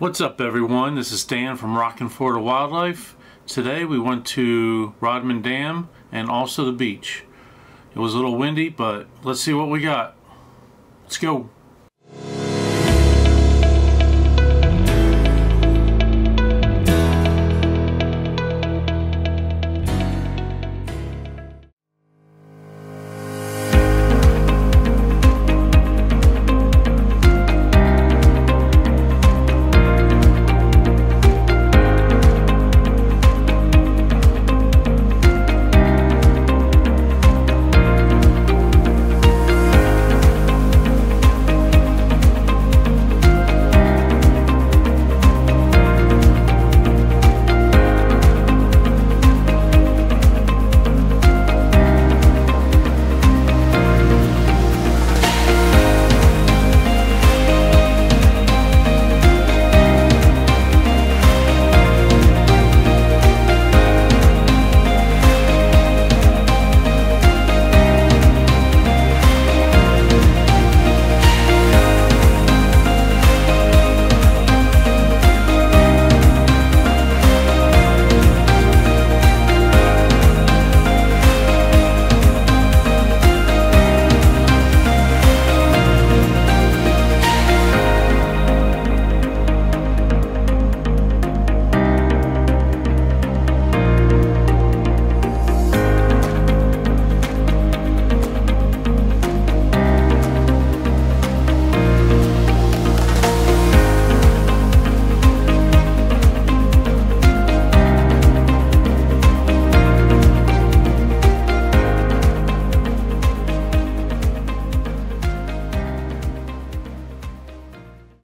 What's up everyone? This is Dan from Rockin' Florida Wildlife. Today we went to Rodman Dam and also the beach. It was a little windy, but let's see what we got. Let's go.